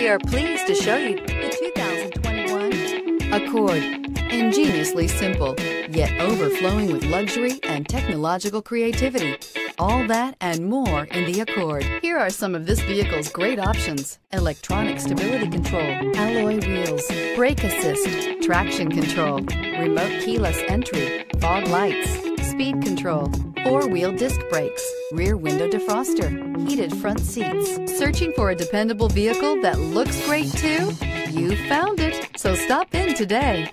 We are pleased to show you the 2021 Accord. Ingeniously simple, yet overflowing with luxury and technological creativity. All that and more in the Accord. Here are some of this vehicle's great options. Electronic stability control, alloy wheels, brake assist, traction control, remote keyless entry, fog lights, speed control, four-wheel disc brakes, rear window defroster, heated front seats. Searching for a dependable vehicle that looks great too? You found it, so stop in today.